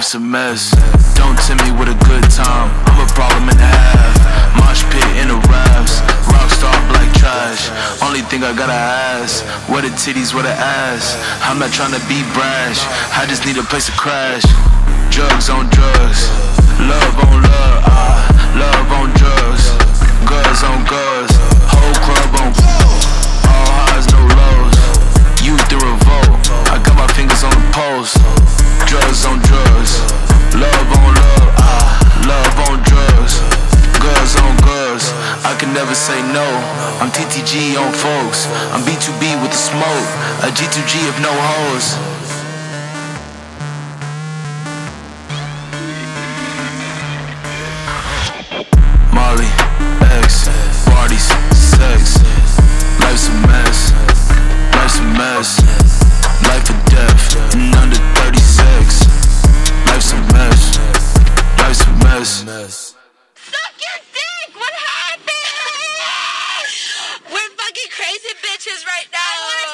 life's a mess. Don't tempt me with a good time, I'm a problem and a half. Mosh pit in the rafts, rockstar black trash. Only thing I gotta ask, what the titties, what the ass. I'm not trying to be brash, I just need a place to crash. Drugs on drugs, love on love, ah, love on drugs, girls on girls, whole club on. All highs, no lows. Youth in revolt. I got my fingers on the pulse. Drugs on drugs. Can never say no. I'm TTG on folks. I'm B2B with the smoke. A G2G of no hoes. Molly, X, parties, sex. Life's a mess, life's a mess. Life or death, and under 36. Life's a mess, life's a mess. right now.